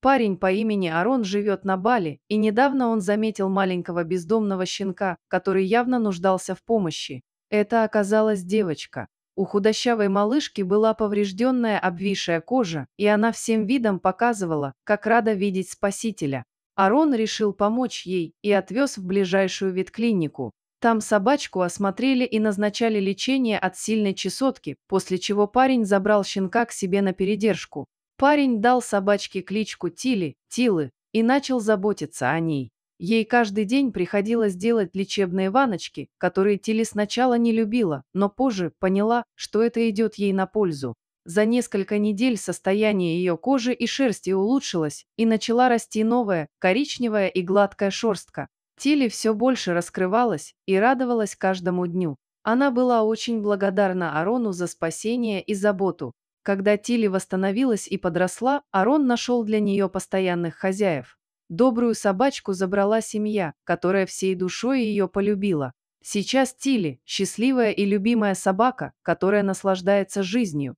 Парень по имени Арон живет на Бали, и недавно он заметил маленького бездомного щенка, который явно нуждался в помощи. Это оказалась девочка. У худощавой малышки была поврежденная обвисшая кожа, и она всем видом показывала, как рада видеть спасителя. Арон решил помочь ей и отвез в ближайшую ветклинику. Там собачку осмотрели и назначали лечение от сильной чесотки, после чего парень забрал щенка к себе на передержку. Парень дал собачке кличку Тили, Тилы, и начал заботиться о ней. Ей каждый день приходилось делать лечебные ваночки, которые Тили сначала не любила, но позже поняла, что это идет ей на пользу. За несколько недель состояние ее кожи и шерсти улучшилось, и начала расти новая, коричневая и гладкая шерстка. Тили все больше раскрывалась и радовалась каждому дню. Она была очень благодарна Арону за спасение и заботу. Когда Тили восстановилась и подросла, Арон нашел для нее постоянных хозяев. Добрую собачку забрала семья, которая всей душой ее полюбила. Сейчас Тили – счастливая и любимая собака, которая наслаждается жизнью.